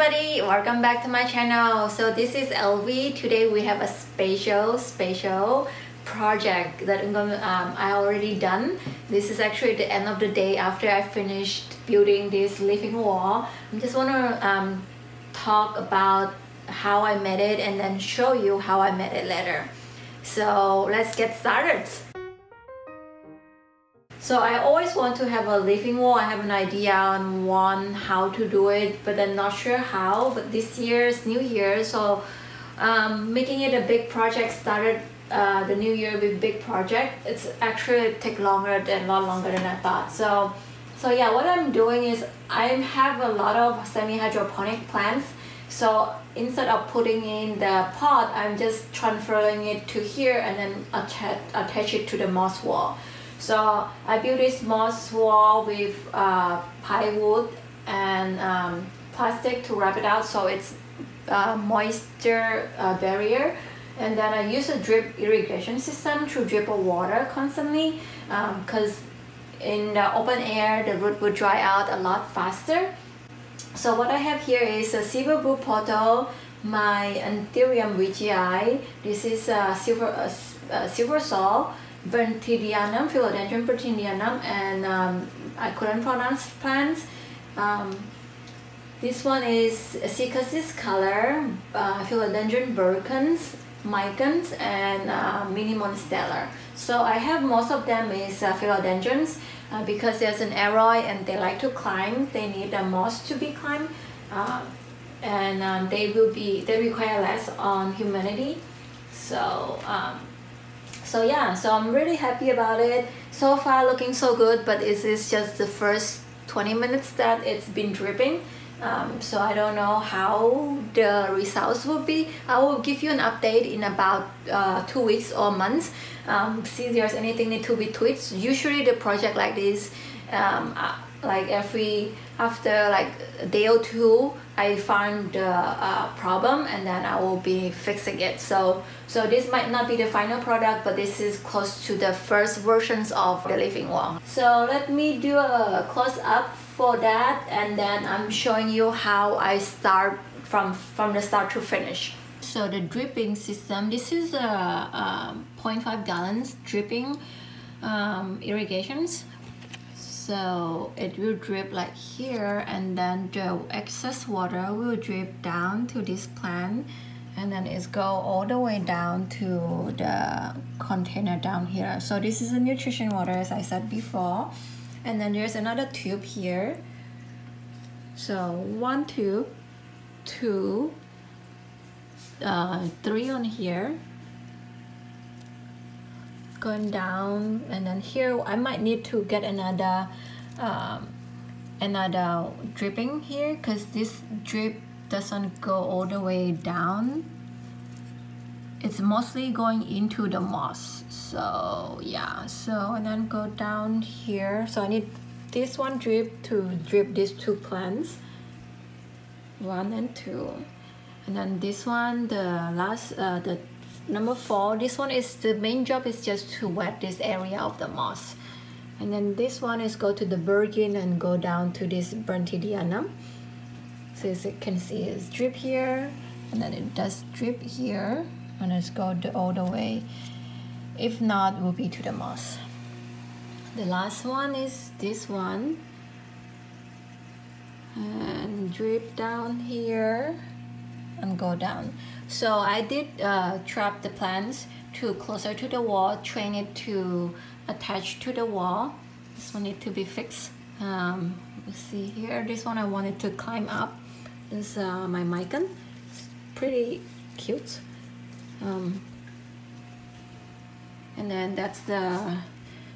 everybody, welcome back to my channel. So this is Elvy. Today we have a special, special project that I'm gonna, um, I already done. This is actually the end of the day after I finished building this living wall. I just wanna um, talk about how I made it and then show you how I made it later. So let's get started. So I always want to have a living wall. I have an idea on one how to do it, but I'm not sure how. But this year's New Year, so um, making it a big project started uh, the New Year with big project. It's actually take longer than a lot longer than I thought. So, so yeah, what I'm doing is I have a lot of semi-hydroponic plants. So instead of putting in the pot, I'm just transferring it to here and then attach, attach it to the moss wall. So I built this moss wall with uh, plywood and um, plastic to wrap it out so it's uh, moisture uh, barrier. And then I use a drip irrigation system to drip water constantly because um, in the open air the root would dry out a lot faster. So what I have here is a silver blue pothos, my Anthurium veitchii. This is a silver, a, a silver sol Bruntidianum, Philodendron Bruntidianum, and um, I couldn't pronounce plants. Um, this one is Cissus discolor, uh, Philodendron burricans, micans, and uh, mini monstera. So I have most of them is uh, philodendrons uh, because there's an aroid and they like to climb. They need a moss to be climbed, uh, and um, they will be they require less on humidity. So um, so yeah so i'm really happy about it so far looking so good but this is just the first 20 minutes that it's been dripping um, so I don't know how the results will be. I will give you an update in about uh, two weeks or months. Um, see if there's anything need to be tweaked. Usually the project like this, um, like every after like a day or two, I find the uh, problem and then I will be fixing it. So, so this might not be the final product, but this is close to the first versions of the living wall. So let me do a close up for that and then I'm showing you how I start from, from the start to finish. So the dripping system, this is a, a 0.5 gallons dripping um, irrigations so it will drip like here and then the excess water will drip down to this plant and then it's go all the way down to the container down here. So this is a nutrition water as I said before. And then there's another tube here. So one tube two uh, three on here going down and then here I might need to get another um, another dripping here because this drip doesn't go all the way down. It's mostly going into the moss so yeah so and then go down here. So I need this one drip to drip these two plants. One and two. And then this one the last uh, the number four this one is the main job is just to wet this area of the moss. And then this one is go to the Birkin and go down to this Bruntidianum so as you can see it's drip here and then it does drip here and it's go all the way. If not will be to the moss. The last one is this one. And drip down here and go down. So I did uh, trap the plants to closer to the wall, train it to attach to the wall. This one need to be fixed. Um, let's see here, this one I wanted to climb up. This is uh, my Micon. It's pretty cute. Um, and then that's the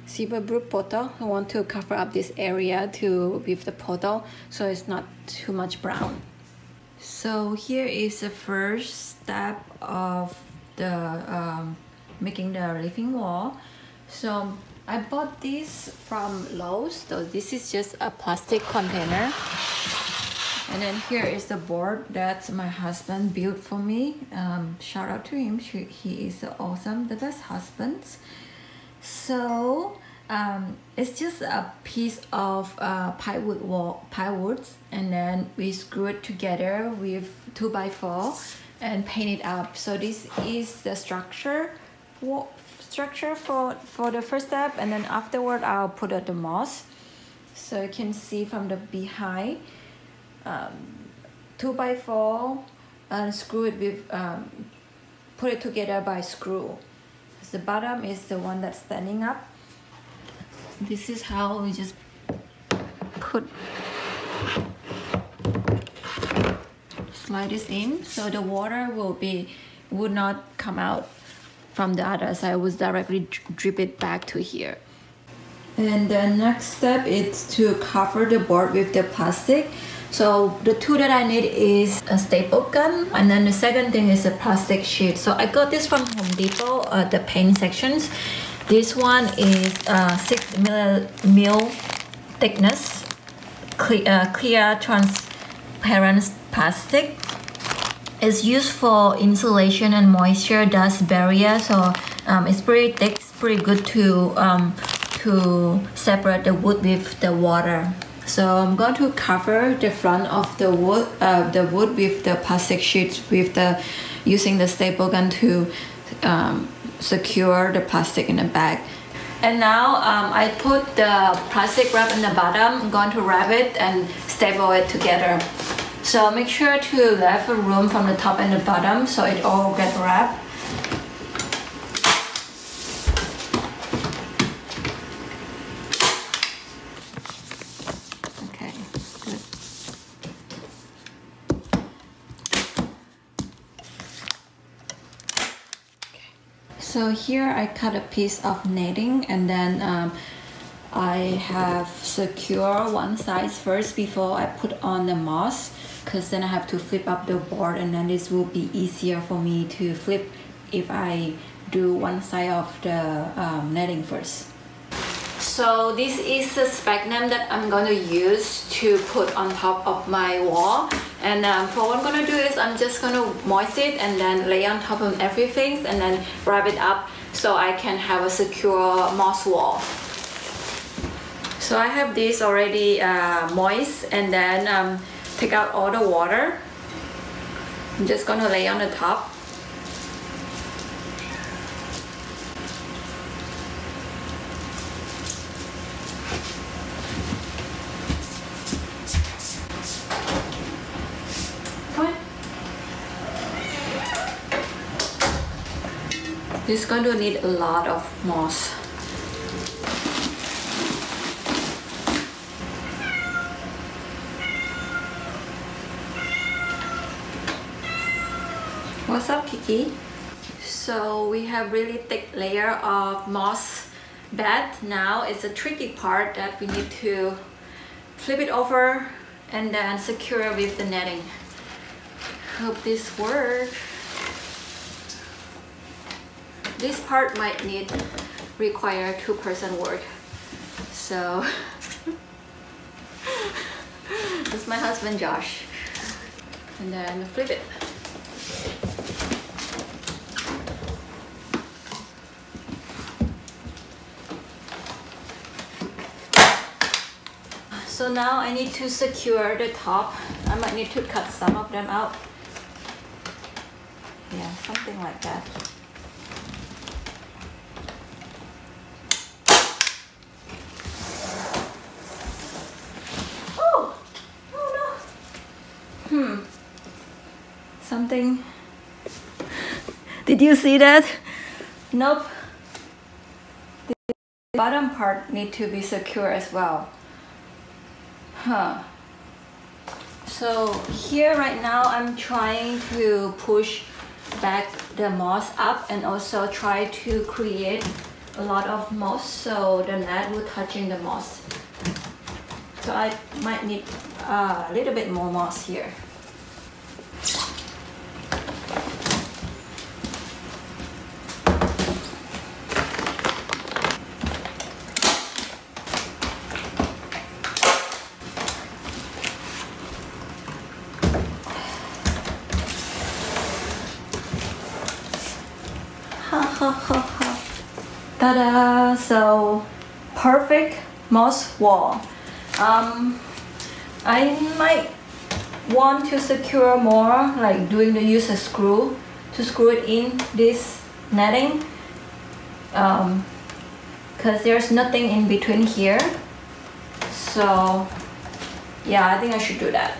Silver Blue Pothos. I want to cover up this area to with the pothos so it's not too much brown. So here is the first step of the um, making the living wall. So I bought this from Lowe's. So this is just a plastic container. And then here is the board that my husband built for me. Um, shout out to him. He is awesome, the best husband. So um, it's just a piece of uh, plywood wall plywoods and then we screw it together with 2 by 4 and paint it up. So this is the structure structure for for the first step and then afterward I'll put the moss. So you can see from the behind um, 2 by 4 and screw it with um, put it together by screw. The bottom is the one that's standing up this is how we just put slide this in so the water will be would not come out from the other side was directly drip it back to here and the next step is to cover the board with the plastic so the tool that I need is a staple gun and then the second thing is a plastic sheet. So I got this from Home Depot, uh, the paint sections. This one is uh, 6 mil, mil thickness, clear, uh, clear transparent plastic. It's used for insulation and moisture dust barrier. So um, it's pretty thick, it's pretty good to, um, to separate the wood with the water. So I'm going to cover the front of the wood, uh, the wood with the plastic sheets with the using the staple gun to um, secure the plastic in the bag. And now um, I put the plastic wrap in the bottom. I'm going to wrap it and staple it together. So make sure to leave a room from the top and the bottom so it all get wrapped. So here I cut a piece of netting and then um, I have secure one side first before I put on the moss because then I have to flip up the board and then this will be easier for me to flip if I do one side of the um, netting first. So this is the sphagnum that I'm going to use to put on top of my wall. And um, for what I'm to do is I'm just to moist it and then lay on top of everything and then wrap it up so I can have a secure moss wall. So I have this already uh, moist and then um, take out all the water. I'm just to lay on the top. This is going to need a lot of moss. What's up, Kiki? So we have really thick layer of moss bed. Now it's a tricky part that we need to flip it over and then secure with the netting. Hope this works this part might need require two person work so this is my husband Josh and then flip it So now I need to secure the top. I might need to cut some of them out. Yeah, something like that. Something. Did you see that? Nope. The bottom part need to be secure as well. Huh. So here right now I'm trying to push back the moss up and also try to create a lot of moss so the net will touching the moss. So I might need a little bit more moss here. Ta-da! So perfect moss wall. Um, I might want to secure more like doing the use a screw to screw it in this netting because um, there's nothing in between here so yeah I think I should do that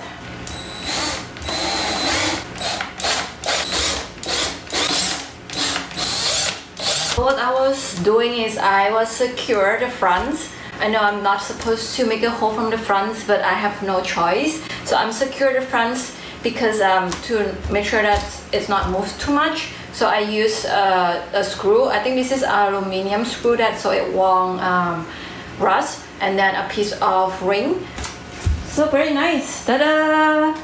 what I was doing is I was secure the fronts. I know I'm not supposed to make a hole from the fronts but I have no choice. So I'm secure the fronts because um, to make sure that it's not moved too much. So I use uh, a screw. I think this is aluminium screw that so it won't um, rust. And then a piece of ring. So very nice. Ta-da!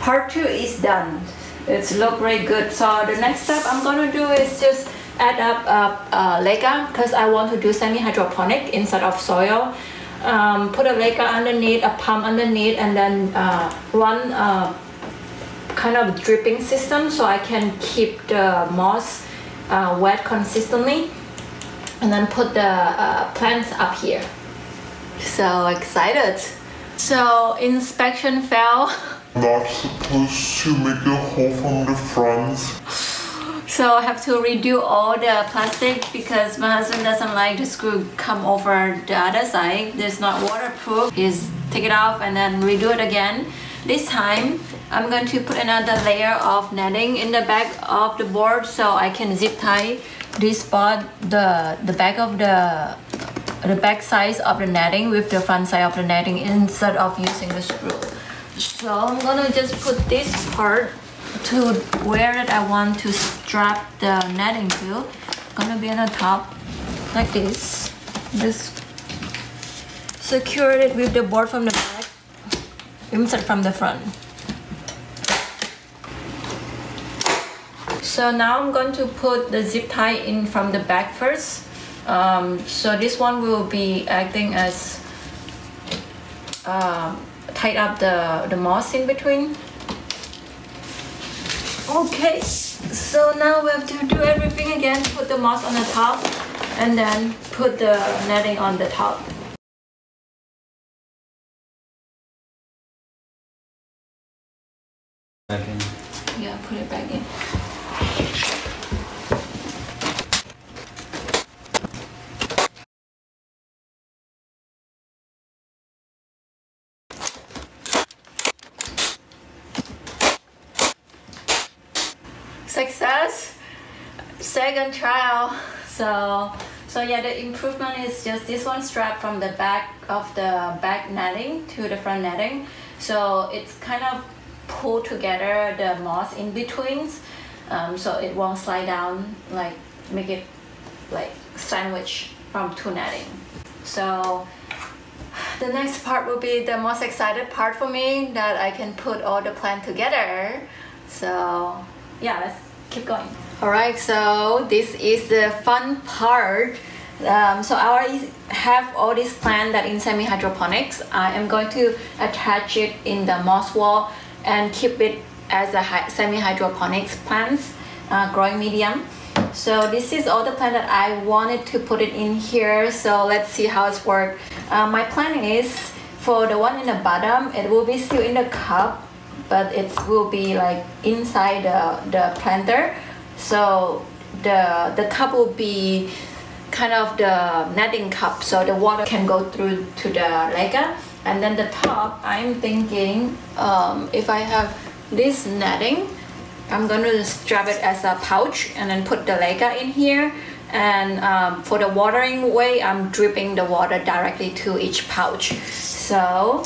Part two is done. It's look very good. So the next step I'm gonna do is just add up a, a leca because I want to do semi-hydroponic instead of soil. Um, put a leca underneath a pump underneath and then uh, run a kind of dripping system so I can keep the moss uh, wet consistently and then put the uh, plants up here. So excited. So inspection fail not supposed to make a hole from the front so I have to redo all the plastic because my husband doesn't like the screw come over the other side. It's not waterproof. He's take it off and then redo it again. This time, I'm going to put another layer of netting in the back of the board so I can zip tie this part, the, the back of the the back size of the netting with the front side of the netting instead of using the screw. So I'm gonna just put this part to where that I want to strap the netting to gonna be on the top like this. Just secure it with the board from the back. Insert from the front. So now I'm going to put the zip tie in from the back first. Um, so this one will be acting as uh, tight up the, the moss in between Okay, so now we have to do everything again. Put the moss on the top and then put the netting on the top. Back in. Yeah, put it back in. Second trial. So so yeah the improvement is just this one strap from the back of the back netting to the front netting. So it's kind of pull together the moss in betweens um, so it won't slide down like make it like sandwich from two netting. So the next part will be the most excited part for me that I can put all the plant together. So yeah, let's keep going. All right, so this is the fun part. Um, so I already have all these plants that in semi-hydroponics. I am going to attach it in the moss wall and keep it as a semi-hydroponics plants, uh, growing medium. So this is all the plant that I wanted to put it in here. So let's see how it's worked. Uh, my plan is for the one in the bottom, it will be still in the cup but it will be like inside the, the planter. So the, the cup will be kind of the netting cup so the water can go through to the leca. And then the top, I'm thinking um, if I have this netting, I'm going to strap it as a pouch and then put the leca in here. And um, for the watering way, I'm dripping the water directly to each pouch. So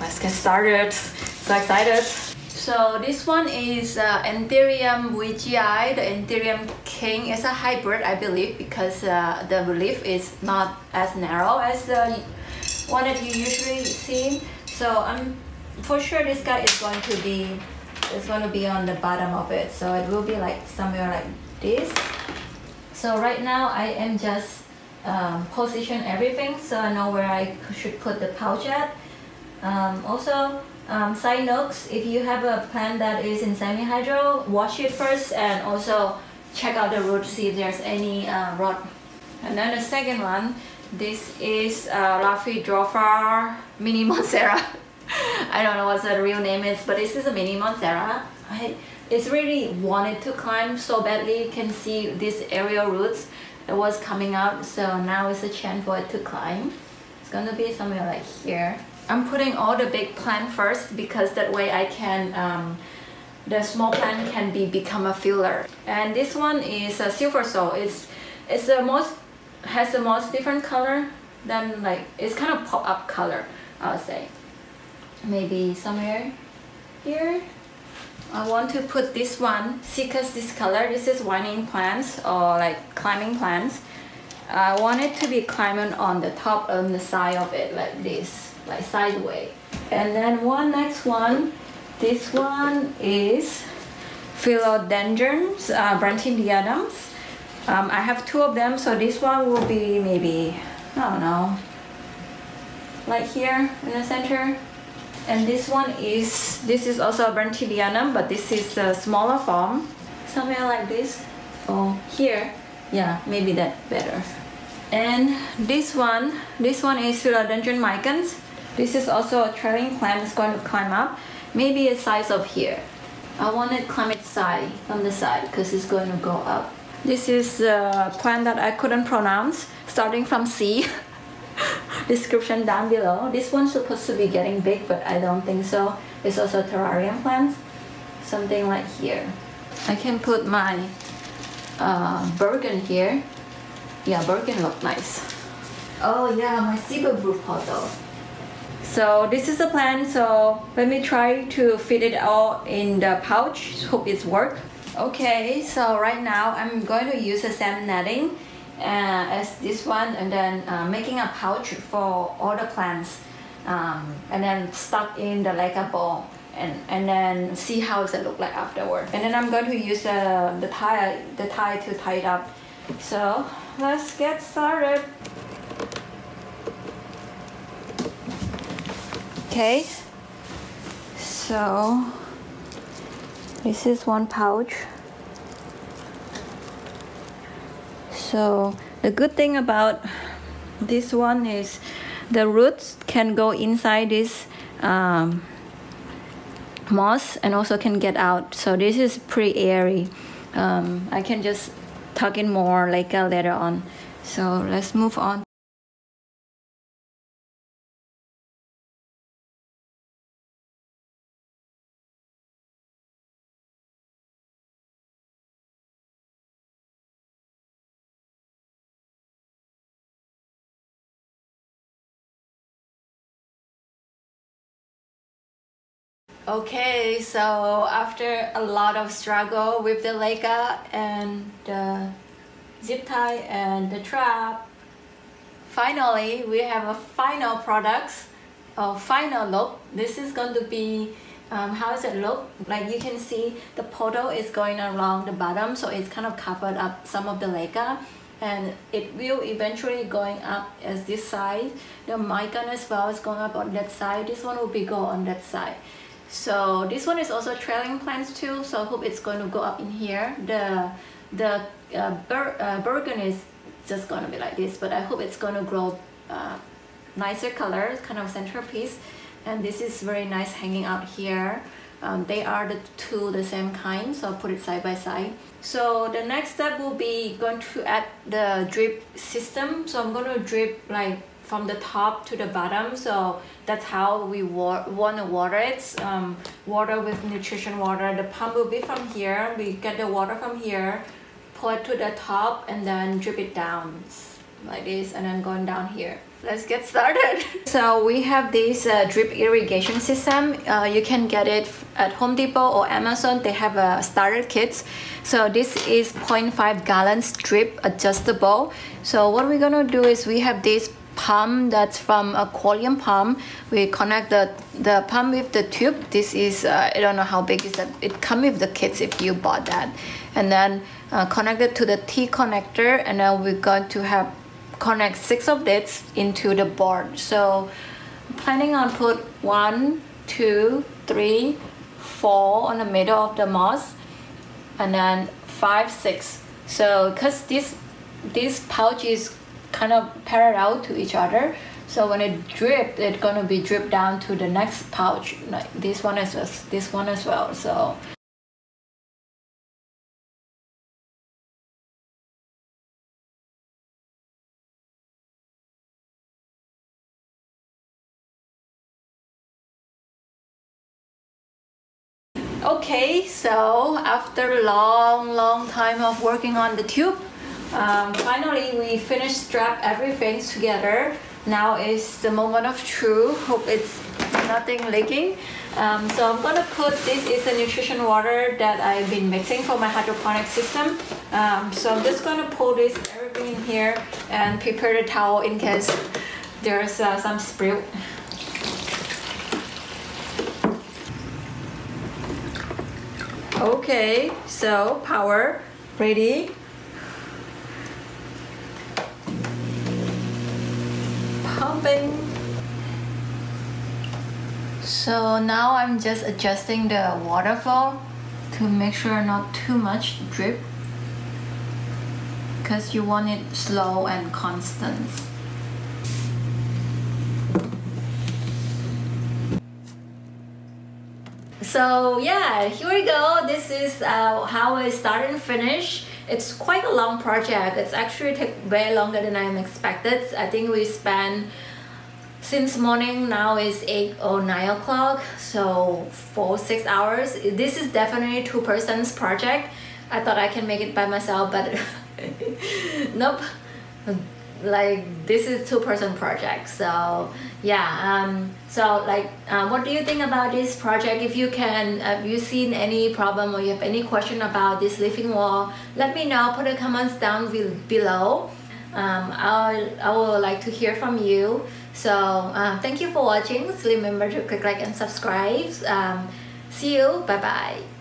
let's get started. So excited. So this one is uh, Anthurium veitchii. The Anthurium king is a hybrid, I believe, because uh, the leaf is not as narrow as the one that you usually see. So I'm for sure this guy is going to be is going to be on the bottom of it. So it will be like somewhere like this. So right now I am just um, position everything so I know where I should put the pouch at. Um, also, um, side notes, if you have a plant that is in semi-hydro, wash it first and also check out the root, see if there's any uh, rot. And then the second one, This is uh, Rhaphidophora mini Monstera. I don't know what the real name is, but this is a mini Monstera. It's really wanted to climb so badly. You can see these aerial roots that was coming out. So now is a chance for it to climb. It's gonna be somewhere like here. I'm putting all the big plant first because that way I can um, the small plant can be become a filler. And this one is a silver soul. It's it's the most has the most different color than like it's kind of pop up color. I would say maybe somewhere here. I want to put this one, cause this color, this is winding plants or like climbing plants. I want it to be climbing on the top on the side of it like this, like sideways. And then one next one this one is philodendrons, uh. Um, I have two of them, so this one will be maybe, I don't know, like here in the center. And this one is, this is also a brachydianum, but this is a smaller form, somewhere like this. Oh, here, yeah, maybe that better. And this one, this one is philodendron micans. This is also a trailing plant, it's going to climb up maybe a size of here. I want to climb it side from the side because it's going to go up. This is a plant that I couldn't pronounce, starting from C. Description down below. This one's supposed to be getting big, but I don't think so. It's also terrarium plants, something like here. I can put my uh, Birkin here. Yeah, Birkin look nice. Oh yeah, my Seagull photo. So this is the plan. So let me try to fit it all in the pouch. Hope it's work. Okay, so right now I'm going to use the same netting uh, as this one and then uh, making a pouch for all the plants um, and then stuck in the like a ball and, and then see how it look like afterward. And then I'm going to use the tie the tie to tie it up. So let's get started. Okay. So this is one pouch. So the good thing about this one is the roots can go inside this um, moss and also can get out. So this is pretty airy. Um, I can just tuck in more like later on. So let's move on Okay, so after a lot of struggle with the leca and the zip tie and the trap, finally we have a final product, a final look. This is going to be, um, how does it look? Like you can see the pothos is going along the bottom, so it's kind of covered up some of the leca and it will eventually going up as this side. The mican as well is going up on that side. This one will be go on that side. So this one is also trailing plants too. So I hope it's going to go up in here. The the uh, bur uh, is just going to be like this, but I hope it's going to grow uh, nicer color, kind of centerpiece. And this is very nice hanging out here. Um, they are the two the same kind, so I'll put it side by side. So the next step will be going to add the drip system. So I'm going to drip like from the top to the bottom. So that's how we wa want to water. It um, water with nutrition water. The pump will be from here. We get the water from here pour it to the top and then drip it down like this and then going down here. Let's get started. So we have this uh, drip irrigation system. Uh, you can get it at home depot or amazon. They have a starter kits. So this is 0.5 gallons drip adjustable. So what we're gonna do is we have this pump that's from a aquarium pump. We connect the the pump with the tube. This is uh, i don't know how big is that. It come with the kits if you bought that. And then uh, connect it to the t connector and then we're going to have connect six of this into the board. So I'm planning on put one two three four on the middle of the moss and then five six. So because this this pouch is kind of parallel to each other. So when it drip, it's gonna be drip down to the next pouch, like this one as well, this one as well. So Okay, so after long, long time of working on the tube, um, finally we finished strap everything together. Now is the moment of truth. Hope it's nothing leaking. Um, so I'm gonna put, this is the nutrition water that I've been mixing for my hydroponic system. Um, so I'm just gonna pull this everything in here and prepare the towel in case there's uh, some spill. Okay, so power, ready. So now I'm just adjusting the water flow to make sure not too much drip because you want it slow and constant. So yeah, here we go. This is uh, how I start and finish. It's quite a long project. It's actually take way longer than I expected. I think we spent since morning now is 8 or 9 o'clock so for 6 hours. This is definitely two persons project. I thought I can make it by myself but nope. Like this is two person project so yeah um, so like uh, what do you think about this project? If you can have you seen any problem or you have any question about this living wall let me know. Put the comments down below. Um, I'll, I would like to hear from you so um, thank you for watching. Remember to click like and subscribe. Um, see you. Bye bye